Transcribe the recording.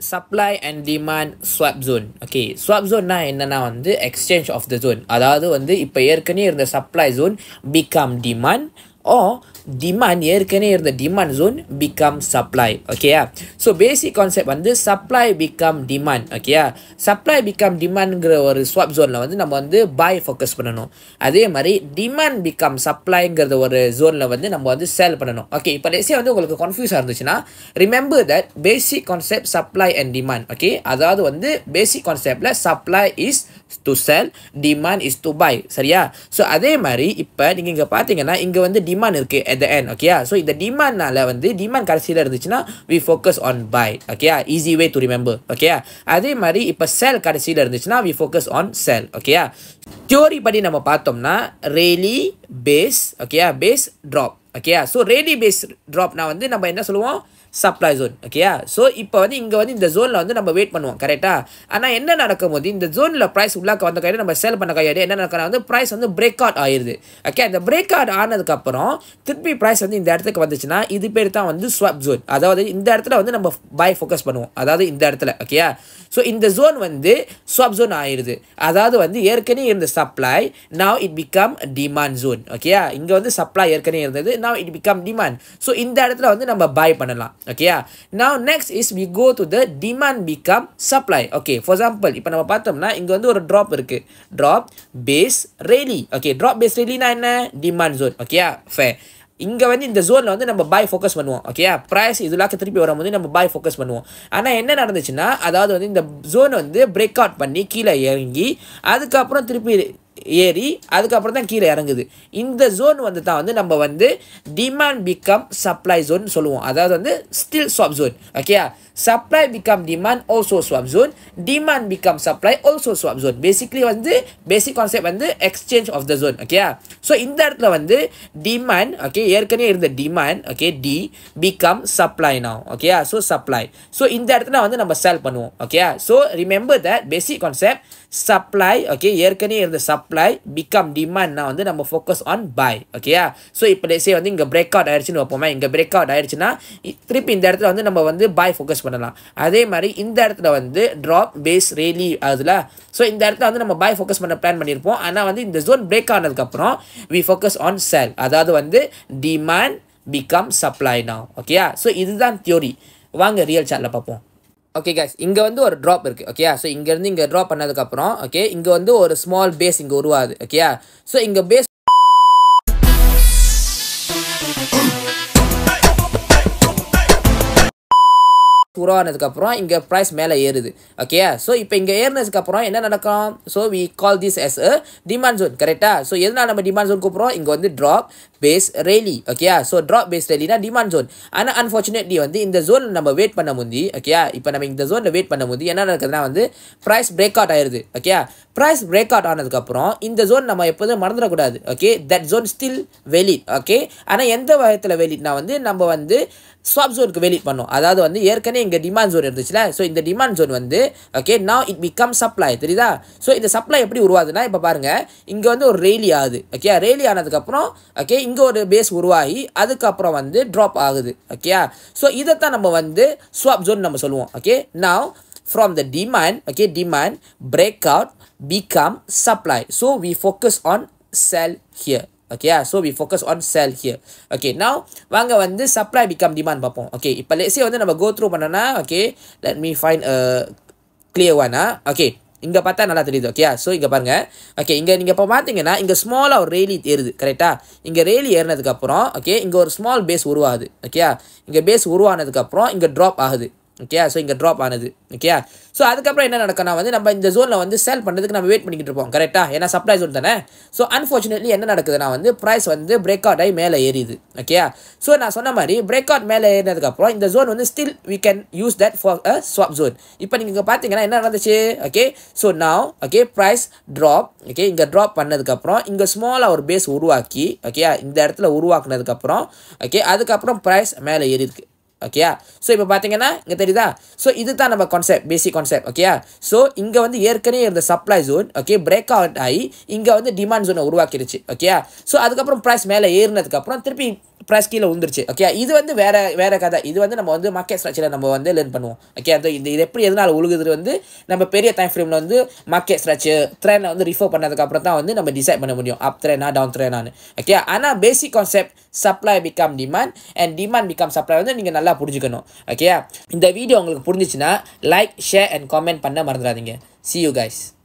Supply and demand swap zone okay swap ஜோன்னா என்னன்னா வந்து exchange of the zone அதாவது வந்து இப்போ ஏற்கனவே இருந்த supply zone become demand oh demand ஏற்கனவே இருந்த டிமாண்ட் ஜோன் பிகம் சப்ளை ஓகேயா ஸோ பேசிக் கான்செப்ட் வந்து சப்ளை பிகம் டிமாண்ட் ஓகேயா சப்ளை பிகம் டிமாண்ட்ங்கிற ஒரு ஸ்வாப் ஜோனில் வந்து நம்ம வந்து பாய் ஃபோக்கஸ் பண்ணணும். அதே மாதிரி டிமாண்ட் பிகம் சப்ளைங்கிற ஒரு ஜோனில் வந்து நம்ம வந்து சேல் பண்ணணும். ஓகே இப்போ டெசியாக வந்து உங்களுக்கு கன்ஃபியூஸாக இருந்துச்சுன்னா remember that basic concept supply and demand okay அதாவது வந்து பேசிக் கான்செப்டில் supply is to sell demand is to buy சரியா? ஸோ அதே மாதிரி இப்போ நீங்கள் இங்கே பார்த்தீங்கன்னா இங்கே வந்து டிமாண்ட் இருக்குது அட் த என் ஓகேயா ஸோ இந்த டிமாண்ட்னால வந்து டிமாண்ட் கடைசியில் இருந்துச்சுன்னா வி ஃபோக்கஸ் ஆன் பை ஓகேயா ஈஸி வே டு ரிமெம்பர் ஓகேயா அதே மாதிரி இப்போ செல் கடைசியில் இருந்துச்சுன்னா வி ஃபோக்கஸ் ஆன் செல் ஓகேயா தியோரி படி நம்ம பார்த்தோம்னா ரேலி பேஸ் ஓகேயா பேஸ் ட்ராப் ஓகேயா ஸோ ரேலி பேஸ் ட்ராப்னா வந்து நம்ம என்ன சொல்லுவோம்? சப்ளை ஜோன் ஓகேயா ஸோ இப்போ வந்து இங்கே வந்து இந்த ஜோனில் வந்து நம்ம வெயிட் பண்ணுவோம். கரெக்டாக ஆனால் என்ன நடக்கும் போது இந்த ஜோனில் ப்ரைஸ் உள்ளாக்க வந்த கையில் நம்ம சேல் பண்ண கையாடி என்ன நடக்கணும் வந்து ப்ரைஸ் வந்து பிரேக் அவுட் ஆயிடுது ஓகே அந்த பிரேக் அவுட் ஆனதுக்கப்புறம் திருப்பி ப்ரைஸ் வந்து இந்த இடத்துக்கு வந்துச்சுன்னா இது பேர் தான் வந்து ஸ்வாப் ஜோன் அதாவது இந்த இடத்துல வந்து நம்ம பை ஃபோக்கஸ் பண்ணுவோம். அதாவது இந்த இடத்துல. ஓகேயா ஸோ இந்த ஜோன் வந்து ஸ்வாப் ஜோன் ஆயிடுது அதாவது வந்து ஏற்கனவே இருந்த supply now it become demand zone ஓகேயா இங்கே வந்து சப்ளை ஏற்கனவே இருந்தது now it become demand so இந்த இடத்துல வந்து நம்ம பை பண்ணலாம். ஓகேயா now next is we go to the demand become supply okay for example இப்போ நம்ம பார்த்தோம்னா இங்கே வந்து ஒரு ட்ராப் இருக்குது drop base rally okay drop base ரெய்லினா என்ன? டிமாண்ட் ஜோன் ஓகேயா ஃபே இங்கே வந்து இந்த ஜோனில் வந்து நம்ம பாய் ஃபோக்கஸ் பண்ணுவோம். ஓகேயா ப்ரைஸ் இதெல்லாம் திருப்பி வரும்போது நம்ம பாய் ஃபோக்கஸ் பண்ணுவோம். ஆனால் என்ன நடந்துச்சுன்னா அதாவது வந்து இந்த ஜோன் வந்து பிரேக் அவுட் பண்ணி கீழே இறங்கி அதுக்கப்புறம் திருப்பி ஏறி அதுக்கப்புறம் தான் கீழே இறங்குது. இந்த ஜோன் வந்து தான் வந்து நம்ம வந்து டிமாண்ட் பிகம் சப்ளை ஜோன் சொல்லுவோம். அதாவது வந்து ஸ்டில் ஸ்வாப் ஜோன் ஓகேயா supply become demand also swap zone demand become supply also swap zone basically வந்து பேசிக் கான்செப்ட் வந்து எக்ஸ்சேஞ்ச் ஆஃப் த ஜோன் ஓகேயா ஸோ இந்த இடத்துல வந்து டிமாண்ட் ஓகே ஏற்கனவே இருந்த demand okay it become supply நான் ஓகேயா ஸோ சப்ளை ஸோ இந்த இடத்துல வந்து நம்ம செல் பண்ணுவோம். ஓகேயா so remember the basic concept supply okay ஏற்கனவே இருந்த சப்ளை பிகம் டிமாண்ட்னா வந்து நம்ம ஃபோக்கஸ் ஆன் பை ஓகேயா ஸோ இப்போ டேசே வந்து இங்கே பிரேக் அவுட் ஆயிடுச்சுன்னு வைப்போமே. இங்கே பிரேக் அவுட் ஆயிடுச்சுன்னா திருப்பி இந்த இடத்துல வந்து நம்ம வந்து பை ஃபோக்கஸ் பண்ணலாம். அதே மாதிரி இந்த இடத்துல வந்து ட்ராப் பேஸ் ரேலி அதில் ஸோ இந்த இடத்துல வந்து நம்ம பை ஃபோக்கஸ் பண்ண பிளான் பண்ணியிருப்போம். ஆனால் வந்து இந்த ஜோன் பிரேக் ஆனதுக்கப்புறம் வி ஃபோக்கஸ் ஆன் செல் அதாவது வந்து டிமாண்ட் பிகம் சப்ளை now. ஓகேயா ஸோ இதுதான் தியோரி வாங்க ரியல் சார்ட்டில் பார்ப்போம். Okay guys. இங்கே வந்து ஒரு ட்ராப் இருக்குது ஓகேயா ஸோ இங்கேருந்து இங்கே ட்ராப் பண்ணதுக்கப்புறம் ஓகே இங்கே வந்து ஒரு ஸ்மால் பேஸ் இங்கே உருவாகுது. ஓகேயா ஸோ இங்கே பேஸ் ஆனதுக்கப்புறம் இங்கே ப்ரைஸ் மேலே ஏறுது. ஓகே ஸோ இப்போ இங்கே ஏறினதுக்கப்புறம் என்ன நடக்கும்? So we call this as a demand zone கரெக்டாக ஸோ எதனால் நம்ம டிமாண்ட் ஜோன் கூப்பிட்றோம்? இங்கே வந்து drop base rally okay so drop base ரெய்லினா demand zone ஆனால் அன்ஃபார்ச்சுனேட்லி வந்து இந்த ஜோனில் நம்ம வெயிட் பண்ண முந்தி ஓகே இப்போ நம்ம இந்த ஜோனில் வெயிட் பண்ண முந்தி என்ன நடக்குதுன்னா வந்து ப்ரைஸ் பிரேக் அவுட் ஆயிருது ஓகே ப்ரைஸ் பிரேக் அவுட் ஆனதுக்கப்புறம் இந்த ஜோன் நம்ம எப்போதும் மறந்துடக்கூடாது okay that zone still valid okay ஆனால் எந்த வகையில் வெலிட்னா வந்து நம்ம வந்து ஸ்வாப் ஜோனுக்கு வெலிட் பண்ணோம். அதாவது வந்து ஏற்கனவே இங்கே டிமாண்ட் ஜோன் இருந்துச்சுல? ஸோ இந்த டிமாண்ட் ஜோன் வந்து okay now it become supply தெரியுதா? ஸோ இந்த சப்ளை எப்படி உருவாகுதுன்னா இப்போ பாருங்கள் இங்கே வந்து ஒரு ரெய்லி ஆகுது ஓகே ரெய்லி ஆனதுக்கப்புறம் ஓகே இங்கே ஒரு பேஸ் உருவாகி அதுக்கப்புறம் வந்து ட்ராப் ஆகுது ஓகே ஸோ இதைத்தான் நம்ம வந்து ஸ்வாப் ஜோன் நம்ம சொல்லுவோம் okay now from the demand okay demand breakout become supply. So we focus on sell here. Okay ah, so we focus on sell here. Okay now வாங்க வந்து supply become demand பார்ப்போம். Okay இப்போ let's say வந்து நம்ம go through பண்ணனா okay let me find a clear one ah. Okay இங்கே பார்த்தா நல்லா தெரியுது ஓகே ஸோ இங்கே பாருங்க. ஓகே இங்கே நீங்கள் இப்போ பார்த்தீங்கன்னா இங்கே ஸ்மாலாக ஒரு ரேலி ஏறுது கரெக்டாக இங்கே ரேலி ஏறினதுக்கப்புறம் ஓகே இங்கே ஒரு ஸ்மால் பேஸ் உருவாகுது ஓகே ah? இங்கே பேஸ் உருவானதுக்கப்புறம் இங்கே ட்ராப் ஆகுது. ஓகே ஸோ இங்கே ட்ராப் ஆனது. ஓகே ஸோ அதுக்கப்புறம் என்ன நடக்கும்னா வந்து நம்ம இந்த ஜோனில் வந்து செல் பண்ணுறதுக்கு நம்ம வெயிட் பண்ணிக்கிட்டு இருப்போம். கரெக்டாக ஏன்னா சப்ளை ஜோன் தானே? ஸோ அன்ஃபார்ச்சுனேட்லி என்ன நடக்குதுன்னா வந்து ப்ரைஸ் வந்து பிரேக் அவுட் ஆகி மேலே ஏறிது. ஓகே ஸோ நான் சொன்ன மாதிரி பிரேக் அவுட் மேலே ஏறினதுக்கப்புறம் இந்த ஜோன் வந்து still we can use that for a swap zone இப்போ நீங்கள் இங்கே பார்த்தீங்கன்னா என்ன நடந்துச்சு? ஓகே ஸோ நான் ஓகே ப்ரைஸ் ட்ராப் ஓகே இங்கே ட்ராப் பண்ணதுக்கப்புறம் இங்கே ஸ்மாலாக ஒரு பேஸ் உருவாக்கி ஓகே இந்த இடத்துல உருவாக்குனதுக்கப்புறம் ஓகே அதுக்கப்புறம் ப்ரைஸ் மேலே ஏறிருக்கு ஓகேயா ஸோ ah. இப்போ பார்த்தீங்கன்னா இங்கே தெரியுதா? ஸோ இது தான் நம்ம கான்செப்ட் பேசிக் கான்செப்ட் ஓகேயா ஸோ இங்கே வந்து ஏற்கனவே இருந்த supply zone okay break out ஆகி இங்கே வந்து டிமாண்ட் ஜோனை உருவாக்கிடுச்சு ஓகேயா ஸோ ah. அதுக்கப்புறம் ப்ரைஸ் மேலே ஏறினதுக்கப்புறம் திருப்பி ப்ரைஸ் கீழே வந்துருச்சு ஓகே இது வந்து வேறு வேறு கதை. இது வந்து நம்ம வந்து மார்க்கெட் ஸ்ட்ரக்சரில் நம்ம வந்து லேர்ன் பண்ணுவோம் ஓகே அது இது இது எப்படி எதனால் உழுகுது வந்து நம்ம பெரிய டைம் ஃப்ரேமில் வந்து மார்க்கெட் ஸ்ட்ரக்சர் ட்ரெயினை வந்து ரிஃபர் பண்ணதுக்கப்புறம் தான் வந்து நம்ம டிசைட் பண்ண முடியும் அப் ட்ரெயினா டவுன் ட்ரெயினானு ஓகே ஆனால் basic concept supply become demand and demand become supply வந்து நீங்கள் நல்லா புரிஞ்சுக்கணும் ஓகே இந்த வீடியோ உங்களுக்கு புரிஞ்சிச்சுன்னா லைக் ஷேர் அண்ட் காமெண்ட் பண்ண மறந்துடாதீங்க. C you guys